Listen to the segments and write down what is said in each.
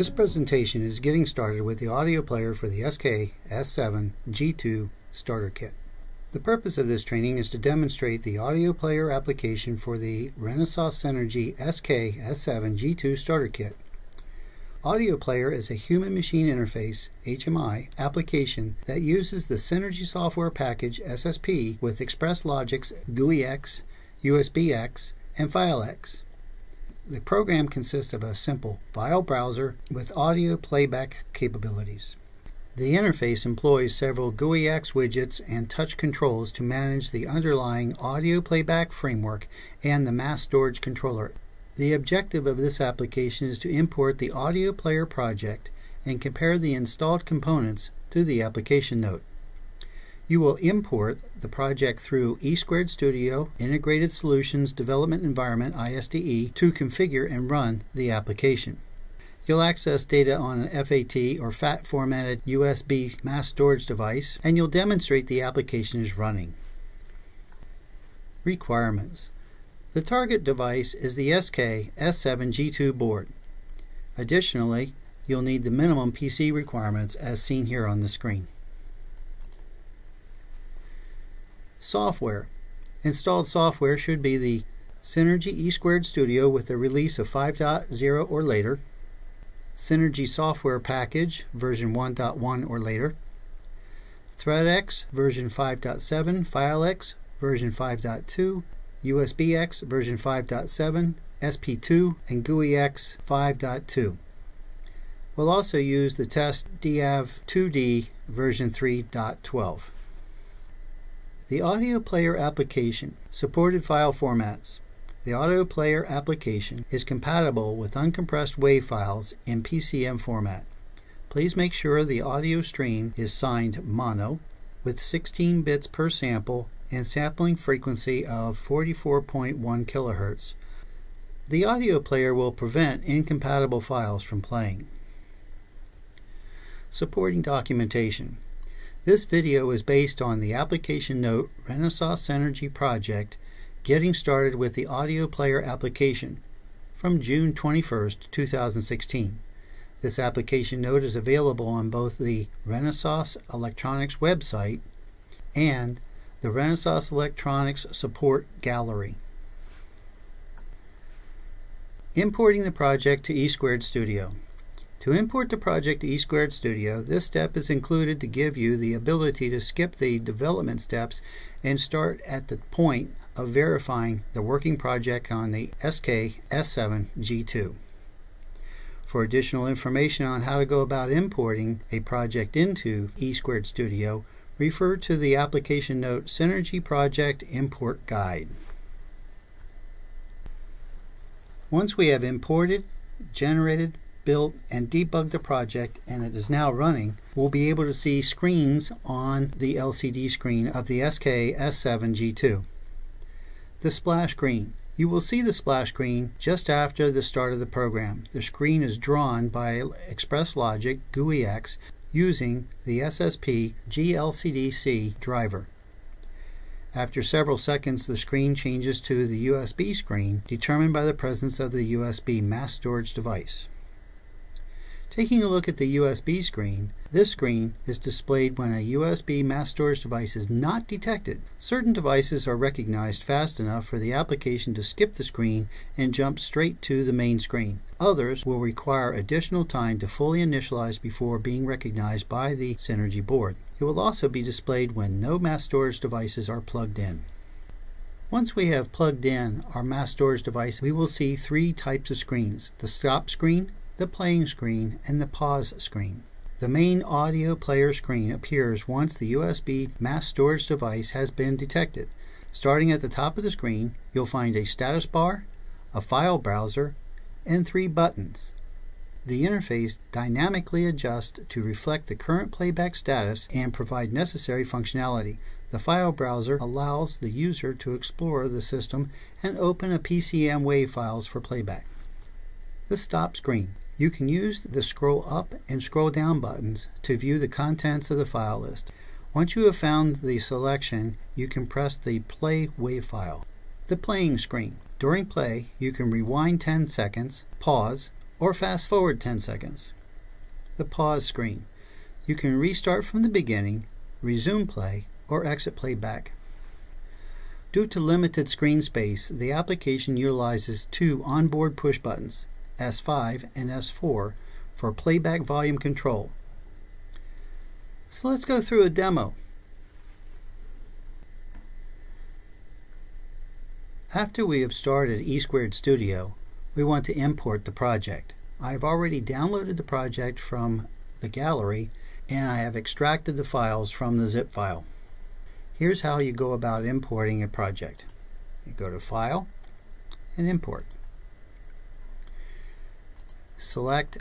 This presentation is getting started with the audio player for the SK S7 G2 starter kit. The purpose of this training is to demonstrate the audio player application for the Renesas Synergy SK S7 G2 starter kit. Audio Player is a human machine interface HMI application that uses the Synergy software package SSP with Express Logic's GUIX, USBX, and FileX. The program consists of a simple file browser with audio playback capabilities. The interface employs several GUIX widgets and touch controls to manage the underlying audio playback framework and the mass storage controller. The objective of this application is to import the audio player project and compare the installed components to the application note. You will import the project through E Squared Studio Integrated Solutions Development Environment ISDE to configure and run the application. You'll access data on an FAT or FAT formatted USB mass storage device and you'll demonstrate the application is running. Requirements The target device is the SK S7G2 board. Additionally, you'll need the minimum PC requirements as seen here on the screen. Software. Installed software should be the Synergy E Squared Studio with a release of 5.0 or later, Synergy Software Package version 1.1 or later, ThreadX version 5.7, FileX version 5.2, USBX version 5.7, SP2, and GUIX 5.2. We'll also use the test DAV2D version 3.12. The Audio Player application supported file formats. The Audio Player application is compatible with uncompressed WAV files in PCM format. Please make sure the audio stream is signed mono with 16 bits per sample and sampling frequency of 44.1 kHz. The audio player will prevent incompatible files from playing. Supporting documentation. This video is based on the application note Renesas Synergy project Getting Started with the Audio Player Application from June 21, 2016. This application note is available on both the Renesas Electronics website and the Renesas Electronics Support Gallery. Importing the project to E Squared Studio. To import the project to E Squared Studio, this step is included to give you the ability to skip the development steps and start at the point of verifying the working project on the SK S7 G2. For additional information on how to go about importing a project into E Squared Studio, refer to the application note Synergy Project Import Guide. Once we have imported, generated, built and debugged the project and it is now running, we'll be able to see screens on the LCD screen of the SK S7G2. The splash screen. You will see the splash screen just after the start of the program. The screen is drawn by Express Logic GUIX using the SSP GLCDC driver. After several seconds, the screen changes to the USB screen, determined by the presence of the USB mass storage device. Taking a look at the USB screen, this screen is displayed when a USB mass storage device is not detected. Certain devices are recognized fast enough for the application to skip the screen and jump straight to the main screen. Others will require additional time to fully initialize before being recognized by the Synergy board. It will also be displayed when no mass storage devices are plugged in. Once we have plugged in our mass storage device, we will see three types of screens. The stop screen, the playing screen, and the pause screen. The main audio player screen appears once the USB mass storage device has been detected. Starting at the top of the screen, you'll find a status bar, a file browser, and three buttons. The interface dynamically adjusts to reflect the current playback status and provide necessary functionality. The file browser allows the user to explore the system and open a PCM WAV files for playback. The stop screen. You can use the scroll up and scroll down buttons to view the contents of the file list. Once you have found the selection, you can press the Play WAV file. The playing screen. During play, you can rewind 10 seconds, pause, or fast forward 10 seconds. The pause screen. You can restart from the beginning, resume play, or exit playback. Due to limited screen space, the application utilizes two onboard push buttons, S5 and S4, for playback volume control. So let's go through a demo. After we have started E Squared Studio, we want to import the project. I've already downloaded the project from the gallery and I have extracted the files from the zip file. Here's how you go about importing a project. You go to File and Import. Select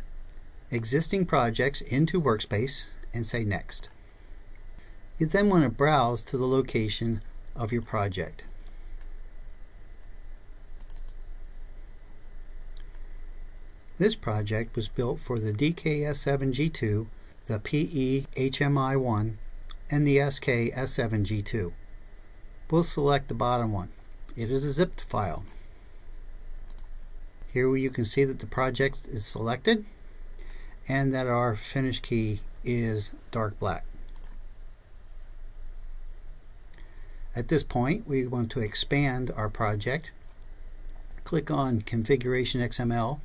Existing Projects into Workspace and say Next. You then want to browse to the location of your project. This project was built for the DKS7G2, the PE HMI1, and the SK S7G2. We'll select the bottom one. It is a zipped file. Here you can see that the project is selected and that our finish key is dark black. At this point we want to expand our project. Click on Configuration XML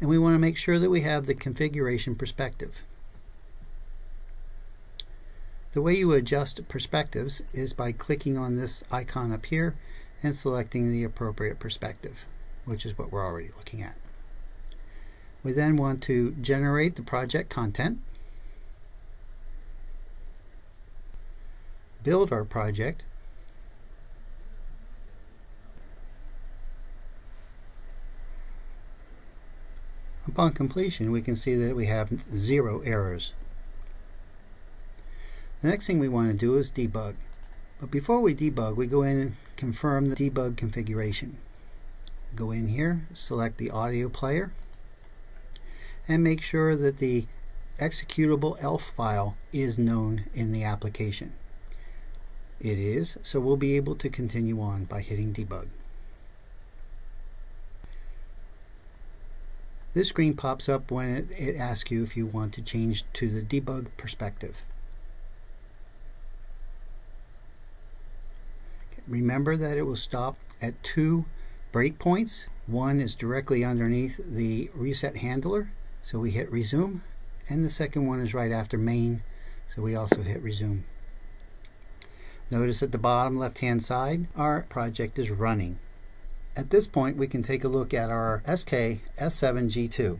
and we want to make sure that we have the configuration perspective. The way you adjust perspectives is by clicking on this icon up here and selecting the appropriate perspective, which is what we're already looking at. We then want to generate the project content, build our project, Upon completion, we can see that we have zero errors. The next thing we want to do is debug. But before we debug, we go in and confirm the debug configuration. Go in here, select the audio player, and make sure that the executable ELF file is known in the application. It is, so we'll be able to continue on by hitting debug. This screen pops up when it, it asks you if you want to change to the debug perspective. Remember that it will stop at two breakpoints. One is directly underneath the reset handler, so we hit resume, and the second one is right after main, so we also hit resume. Notice at the bottom left hand side, our project is running. At this point, we can take a look at our SK S7G2.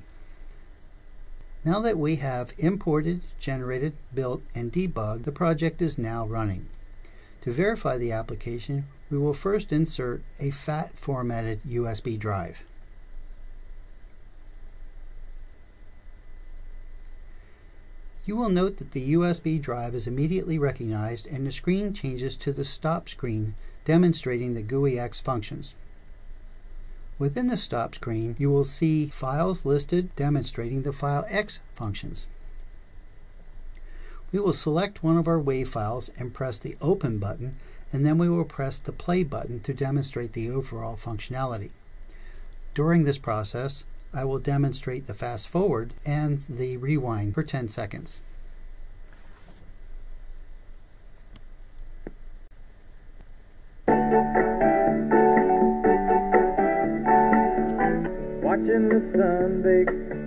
Now that we have imported, generated, built, and debugged, the project is now running. To verify the application, we will first insert a FAT formatted USB drive. You will note that the USB drive is immediately recognized and the screen changes to the stop screen demonstrating the GUIX functions. Within the stop screen, you will see files listed demonstrating the FileX functions. We will select one of our WAV files and press the Open button, and then we will press the Play button to demonstrate the overall functionality. During this process, I will demonstrate the fast forward and the rewind for 10 seconds. watching the sun bake.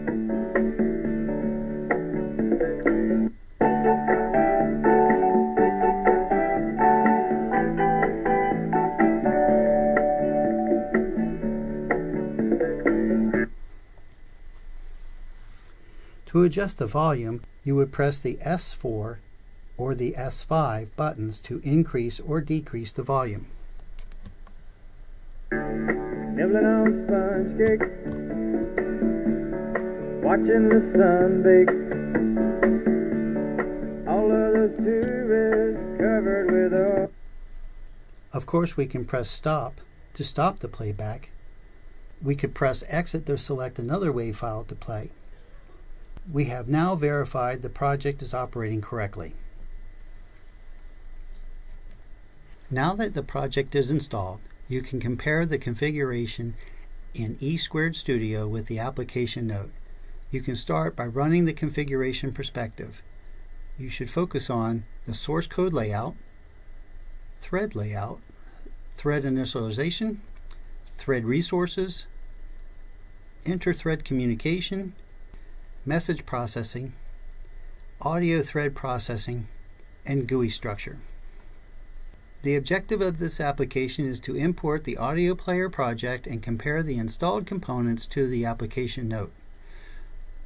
To adjust the volume, you would press the S4 or the S5 buttons to increase or decrease the volume. Nibbling on sponge cake watching the sun bake. All of those tourists covered with oil. Of course, we can press stop to stop the playback. We could press exit to select another WAV file to play. We have now verified the project is operating correctly. Now that the project is installed, you can compare the configuration in E Squared Studio with the application note. You can start by running the configuration perspective. You should focus on the source code layout, thread layout, thread initialization, thread resources, inter-thread communication, message processing, audio thread processing, and GUI structure. The objective of this application is to import the audio player project and compare the installed components to the application note.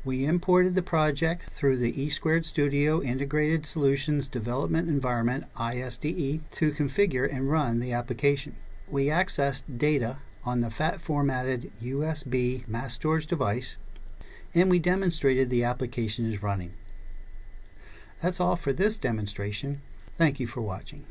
We imported the project through the E Squared Studio Integrated Solutions Development Environment ISDE to configure and run the application. We accessed data on the FAT formatted USB mass storage device and we demonstrated the application is running. That's all for this demonstration. Thank you for watching.